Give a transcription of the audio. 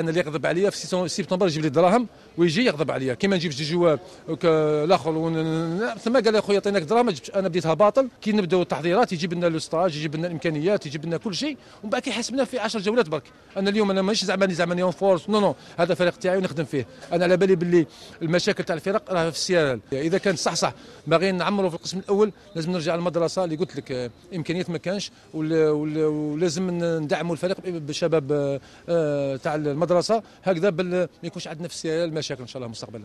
أنا اللي يغضب عليا في سبتمبر يجيب لي دراهم ويجي يغضب عليا. كي ما نجيبش جواب الآخر ثم قال لي أخويا عطيناك دراهم أنا بديتها باطل. كي نبداو التحضيرات يجيب لنا le stage يجيب لنا الإمكانيات يجيب لنا كل شيء. ومن بعد كيحاسبنا في 10 جولات برك. أنا اليوم أنا ماشي زعما زعما en force non non هذا الفريق تاعي ونخدم فيه. أنا على بالي باللي المشاكل تاع الفرق راه في السيال إذا كان صح صح باغيين نعمروا في القسم الأول لازم نرجع للمدرسة اللي قلت لك. إمكانيات ما كانش. ولازم ندعموا الفريق بالشباب آه، آه، تاع المدرسة هكذا ما يكونش عندنا في السيال مشاكل إن شاء الله مستقبلا.